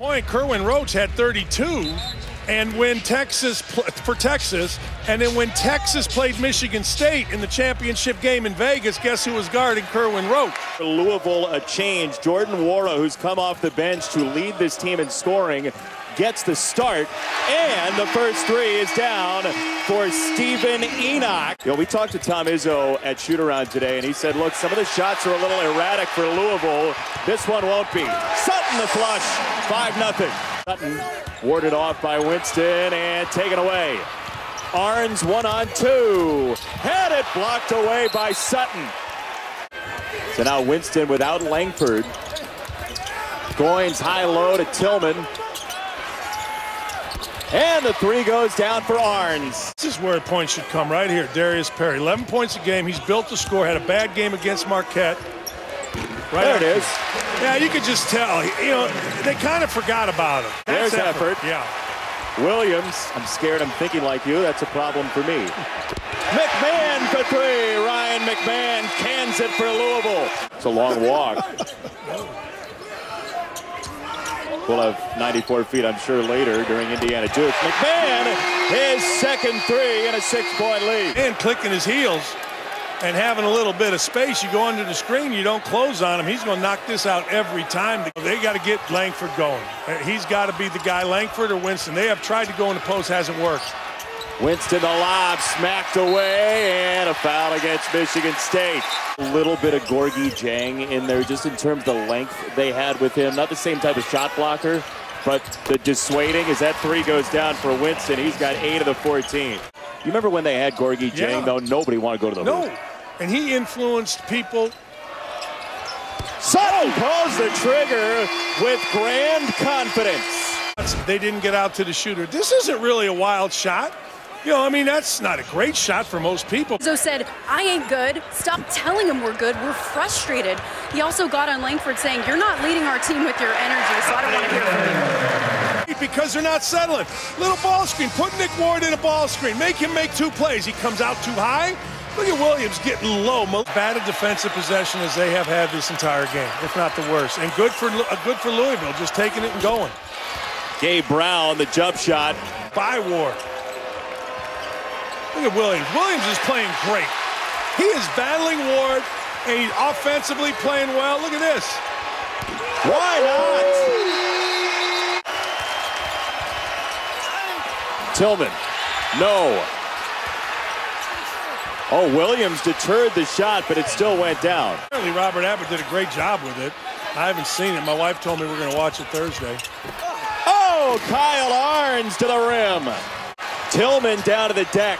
Point Kerwin Roach had 32, and when Texas for Texas, and then when Texas played Michigan State in the championship game in Vegas, guess who was guarding Kerwin Roach? Louisville, a change. Jordan Nwora, who's come off the bench to lead this team in scoring, gets the start, and the first three is down for Steven Enoch. You know, we talked to Tom Izzo at shoot-around today, and he said, look, some of the shots are a little erratic for Louisville. This one won't be. Sutton the flush, 5-0. Sutton warded off by Winston and taken away. Ahrens one on two. Had it blocked away by Sutton. So now Winston without Langford. Goins high low to Tillman. And the three goes down for Ahrens. This is where a point should come right here. Darius Perry, 11 points a game. He's built to score. Had a bad game against Marquette. Right there it is. Yeah, you could just tell. You know, they kind of forgot about him. That's There's effort. effort. Yeah. Williams, I'm scared I'm thinking like you. That's a problem for me. McMahon for three. Ryan McMahon cans it for Louisville. It's a long walk. We'll have 94 feet, I'm sure, later during Indiana Duke. McMahon, his second three and a six-point lead. And clicking his heels and having a little bit of space. You go under the screen, you don't close on him. He's going to knock this out every time. They got to get Langford going. He's got to be the guy, Langford or Winston. They have tried to go in the post, hasn't worked. Winston the lob, smacked away, and a foul against Michigan State. A little bit of Gorgui Dieng in there, just in terms of the length they had with him. Not the same type of shot blocker, but the dissuading as that three goes down for Winston. He's got eight of the 14. You remember when they had Gorgui Dieng, yeah. though? Nobody wanted to go to the no. hoop. And he influenced people. Sutton pulls the trigger with grand confidence. They didn't get out to the shooter. This isn't really a wild shot. You know, I mean, that's not a great shot for most people. Izzo said, I ain't good. Stop telling him we're good. We're frustrated. He also got on Langford saying, You're not leading our team with your energy, so I don't want to hear from you. Because they're not settling. Little ball screen. Put Nick Ward in a ball screen. Make him make two plays. He comes out too high. Look at Williams getting low. Most bad a defensive possession as they have had this entire game, if not the worst. And good for uh, good for Louisville, just taking it and going. Gabe Brown, the jump shot. By Ward. Look at Williams. Williams is playing great. He is battling Ward, and he's offensively playing well. Look at this. Why not? Tillman. No. Oh, Williams deterred the shot, but it still went down. Apparently, Robert Abbott did a great job with it. I haven't seen it. My wife told me we're going to watch it Thursday. Oh, Kyle Ahrens to the rim. Tillman down to the deck.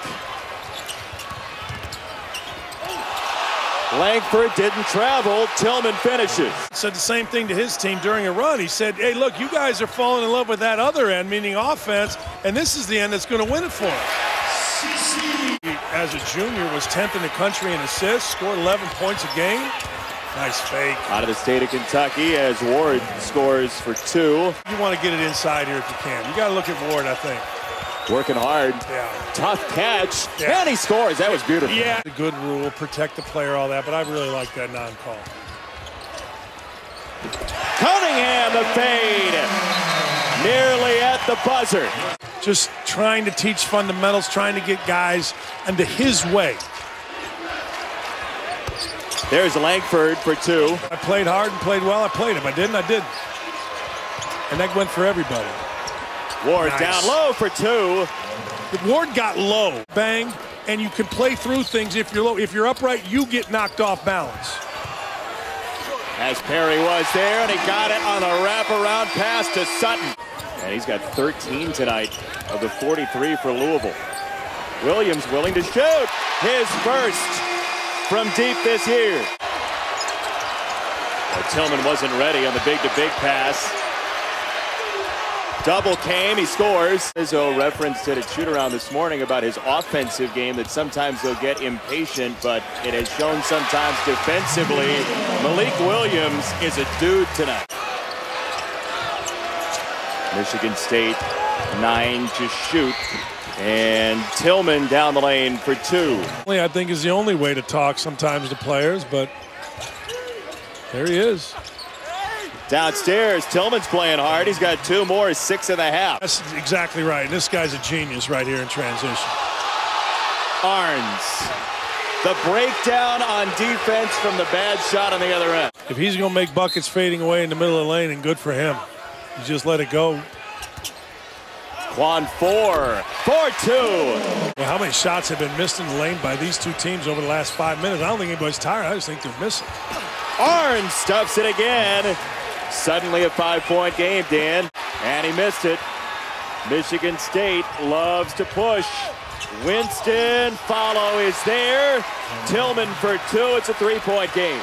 Langford didn't travel. Tillman finishes. Said the same thing to his team during a run. He said, hey, look, you guys are falling in love with that other end, meaning offense, and this is the end that's going to win it for us. As a junior, was 10th in the country in assists, scored 11 points a game. Nice fake. Out of the state of Kentucky as Ward scores for two. You want to get it inside here if you can. You got to look at Ward, I think. Working hard. Yeah. Tough catch. Yeah. And he scores. That was beautiful. Yeah. A good rule, protect the player, all that, but I really like that non-call. Cunningham, the fade. Nearly at the buzzer. Just trying to teach fundamentals, trying to get guys into his way. There's Langford for two. I played hard and played well. I played him. I didn't. I didn't. And that went for everybody. Ward nice. down low for two. Ward got low, bang, and you can play through things if you're low. If you're upright, you get knocked off balance. As Perry was there, and he got it on a wraparound pass to Sutton. And he's got 13 tonight of the 43 for Louisville. Williams willing to shoot his first from deep this year. Well, Tillman wasn't ready on the big-to-big -big pass. Double came, he scores. Izzo referenced it at shoot-around this morning about his offensive game that sometimes he'll get impatient, but it has shown sometimes defensively. Malik Williams is a dude tonight. Michigan State, nine to shoot. And Tillman down the lane for two. I think is the only way to talk sometimes to players, but there he is. Downstairs, Tillman's playing hard. He's got two more, six and a half. That's exactly right. This guy's a genius right here in transition. Ahrens. The breakdown on defense from the bad shot on the other end. If he's going to make buckets fading away in the middle of the lane, and good for him. You just let it go. Khwan Fore, four two. Well, how many shots have been missed in the lane by these two teams over the last five minutes? I don't think anybody's tired. I just think they're missing. Ahrens stuffs it again. Suddenly a five-point game, Dan. And he missed it. Michigan State loves to push. Winston follow is there. Tillman for two. It's a three-point game.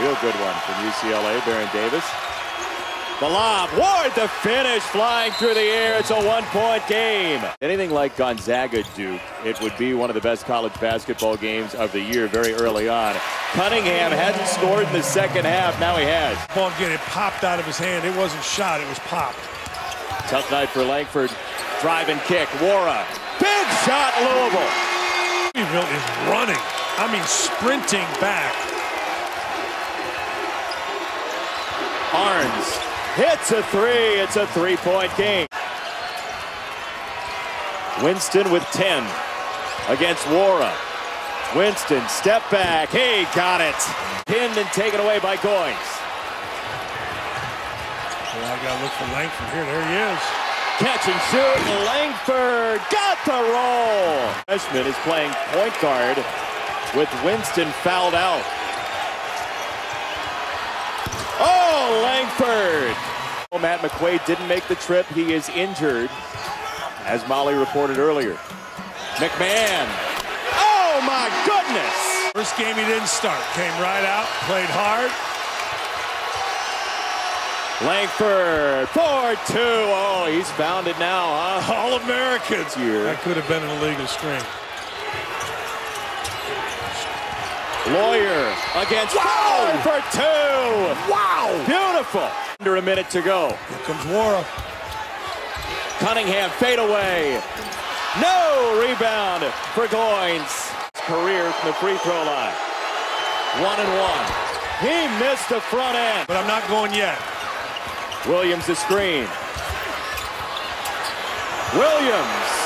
Real good one from UCLA, Baron Davis. The lob, Ward the finish, flying through the air. It's a one-point game. Anything like Gonzaga Duke, it would be one of the best college basketball games of the year very early on. Cunningham hadn't scored in the second half. Now he has. Ball getting popped out of his hand. It wasn't shot. It was popped. Tough night for Langford. Drive and kick. Nwora. Big shot, Louisville. Louisville is running. I mean, sprinting back. Ahrens hits a three. It's a three-point game. Winston with 10 against Nwora. Winston, step back. He got it. Pinned and taken away by Goins. Well, I got to look for Langford here. There he is. Catch and shoot. Langford got the roll. Freshman is playing point guard with Winston fouled out. Oh, Langford. Matt McQuaid didn't make the trip. He is injured, as Molly reported earlier. McMahon. Oh, my goodness. First game he didn't start. Came right out, played hard. Langford, 4-2. Oh, he's found it now, huh? All-Americans. Here. That could have been an illegal screen. Loyer against wow. for two. Wow. Beautiful. Under a minute to go. Here comes Nwora. Cunningham fade away. No rebound for Goins. Career from the free throw line. One and one. He missed the front end. But I'm not going yet. Williams the screen. Williams.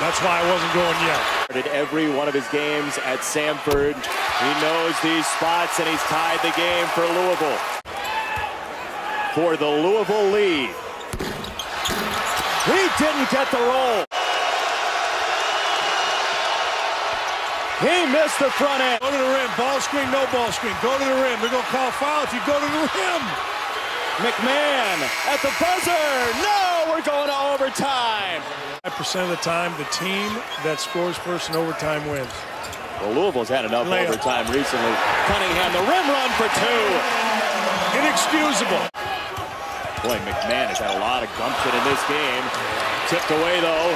That's why I wasn't going yet. Did every one of his games at Samford. He knows these spots and he's tied the game for Louisville. For the Louisville lead. He didn't get the roll. He missed the front end. Go to the rim. Ball screen, no ball screen. Go to the rim. They're going to call foul if you go to the rim. McMahon at the buzzer. No, Oh, we're going to overtime. 5% of the time, the team that scores first in overtime wins. Well, Louisville's had enough Layup. overtime recently. Cunningham, the rim run for two. Inexcusable. Boy, McMahon has had a lot of gumption in this game. Tipped away, though.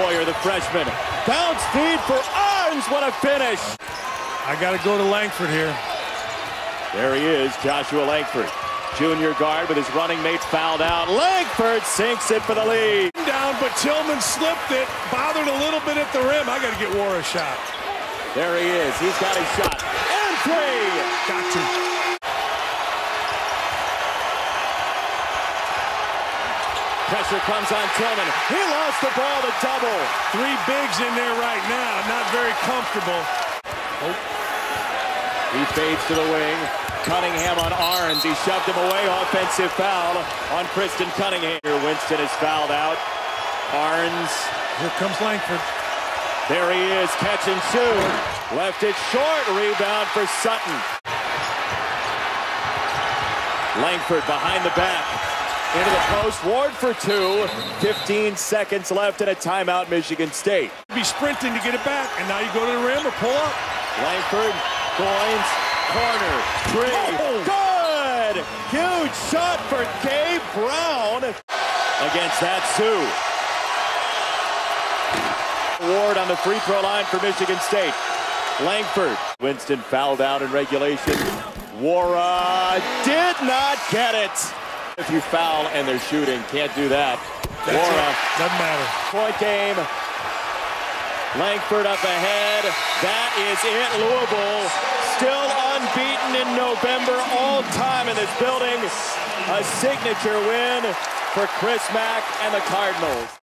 Loyer, the freshman. Bounce feed for Ahrens. What a finish. I got to go to Langford here. There he is, Joshua Langford. Junior guard with his running mates fouled out. Langford sinks it for the lead. Down, but Tillman slipped it. Bothered a little bit at the rim. I got to get Nwora a shot. There he is. He's got his shot. And three. Got to. Pressure comes on Tillman. He lost the ball to double. Three bigs in there right now. Not very comfortable. Oh. He fades to the wing. Cunningham on Ahrens. He shoved him away. Offensive foul on Christen Cunningham. Here Winston is fouled out. Ahrens. Here comes Langford. There he is. Catch and shoot. Left it short. Rebound for Sutton. Langford behind the back. Into the post. Ward for two. 15 seconds left in a timeout, Michigan State. Be sprinting to get it back. And now you go to the rim or pull up. Langford. Goins. Corner. Three. Oh. Good. Huge shot for Gabe Brown against that Zoo. Ward on the free throw line for Michigan State. Langford. Winston fouled out in regulation. Nwora did not get it. If you foul and they're shooting, can't do that. That's it. Doesn't matter. point game. Langford up ahead. That is it. Louisville still unbeaten in November, all time in this building. A signature win for Chris Mack and the Cardinals.